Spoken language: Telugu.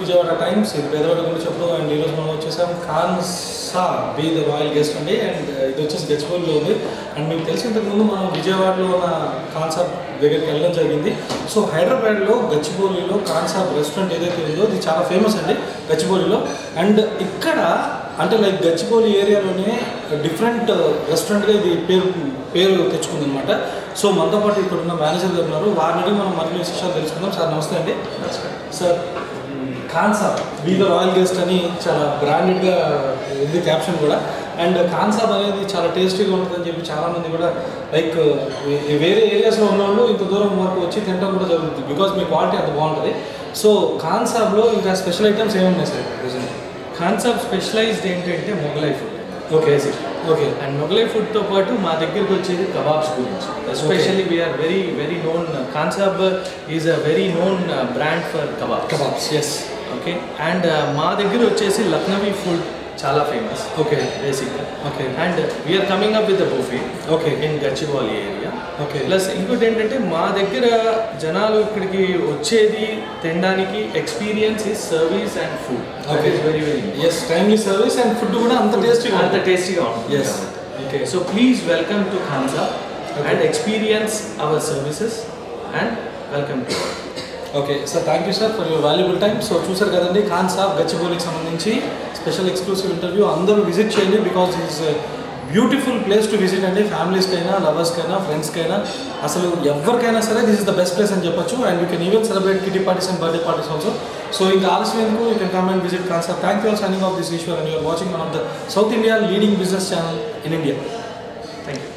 విజయవాడ టైమ్స్ ఇది పేదవాడ గురించి చెప్పడం అండ్ ఈరోజు మనం వచ్చేసాం Khansaab the royal guest అండి. అండ్ ఇది వచ్చేసి గచ్చిబౌలిలో ఉంది. అండ్ మీకు తెలిసి ఇంతకుముందు మనం విజయవాడలో ఉన్న కాన్సా దగ్గరికి వెళ్ళడం జరిగింది. సో హైదరాబాద్లో గచ్చిబౌలిలో కాన్సా రెస్టారెంట్ ఏదైతే ఉందో ఇది చాలా ఫేమస్ అండి గచ్చిబౌలిలో. అండ్ ఇక్కడ అంటే లైక్ గచ్చిబౌలి ఏరియాలోనే డిఫరెంట్ రెస్టారెంట్గా ఇది పేరు పేరు తెచ్చుకుందనమాట సో మనతో పాటు ఇక్కడ ఉన్న మేనేజర్ గారు ఉన్నారు. వారిని అడిగి మనం మరిన్ని విశేషాలు తెలుసుకుందాం. సార్ నమస్తే అండి. సార్ కాన్సాబ్ వీద రాయల్ గెస్ట్ అని చాలా బ్రాండెడ్గా ఉంది క్యాప్షన్ కూడా. అండ్ కాన్సాబ్ అనేది చాలా టేస్టీగా ఉంటుందని చెప్పి చాలామంది కూడా లైక్ వేరే ఏరియాస్లో ఉన్నవాళ్ళు ఇంత దూరం వరకు వచ్చి తినడం కూడా జరుగుతుంది. బికాజ్ మీ క్వాలిటీ అంత బాగుంటుంది. సో కాన్సాబ్లో ఇంకా స్పెషల్ ఐటమ్స్ ఏమున్నాయి సార్? ప్రజెంట్ కాన్సెప్ట్ స్పెషలైజ్డ్ ఏంటంటే Mughlai food. Okay okay and Mughlai ఫుడ్తో పాటు మా దగ్గరికి వచ్చేది కబాబ్స్ గురించి. Especially we are very very known concept is a very known brand for kebab kebabs yes okay and మా దగ్గర వచ్చేసి లక్నవీ ఫుడ్ చాలా ఫేమస్ ఓకే బేసిక్గా okay and we are coming up with buffet okay in Gachibowli area okay plus ఇంకోటి ఏంటంటే మా దగ్గర జనాలు ఇక్కడికి వచ్చేది తినడానికి experience is service and food Okay. Very very yes timely service and food కూడా అంత టేస్టీగా అంత టేస్టీగా ఉంటుంది. Yes okay so please welcome to Khansaab and experience our services and welcome to okay sir thank you sir for your valuable time so చూసారు కదండి ఖాన్ సాబ్ గచ్చిబౌలికి సంబంధించి స్పెషల్ ఎక్స్క్లూసివ్ ఇంటర్వ్యూ అందరూ విజిట్ చేయండి because is beautiful place to visit అండి. ఫ్యామిలీస్కైనా లవర్స్కైనా ఫ్రెండ్స్కైనా అసలు ఎవరికైనా సరే this is the best place అని చెప్పొచ్చు. And you can even celebrate kitty parties and birthday parties also so ఇంకా ఆలస్యం ఎందుకు? You can come and visit Khan Saab thank you all signing off this Eshwar and you're watching one of the South India leading business channel in India thank you